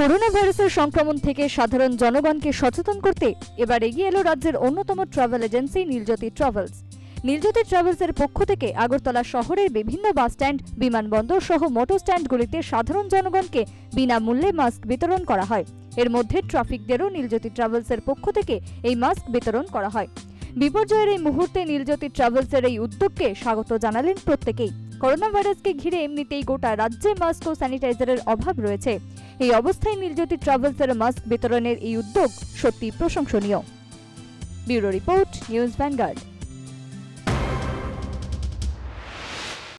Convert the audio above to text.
Corona ভাইরাসের সংক্রমণ থেকে সাধারণ জনগণকে সচেতন করতে এবার এগিয়ে এলো রাজ্যের অন্যতম travel agency Niljyoti travels. Niljyoti ট্রাভেলসের পক্ষ থেকে আগরতলা শহরের বিভিন্ন বাস স্ট্যান্ড, বিমানবন্দর সহ মোটর স্ট্যান্ডগুলিতে সাধারণ জনগণকে বিনামূল্যে মাস্ক বিতরণ করা হয়। এর মধ্যে ট্রাফিকদেরও নীলজ্যোতি ট্রাভেলসের পক্ষ থেকে এই মাস্ক বিতরণ করা হয়। বিপর্যয়ের এই মুহূর্তে নীলজ্যোতি ট্রাভেলসের এই উদ্যোগকে স্বাগত জানালেন প্রত্যেকেই। করোনা ভাইরাসকে ঘিরে এমনিতেই গোটা রাজ্যে মাস্ক ও স্যানিটাইজারের অভাব রয়েছে। এই অবস্থায় নীলজ্যোতি ট্রাভেলসের মাস্ক বিতরণের এই উদ্যোগ সত্যি প্রশংসনীয়। Bureau report News Vanguard.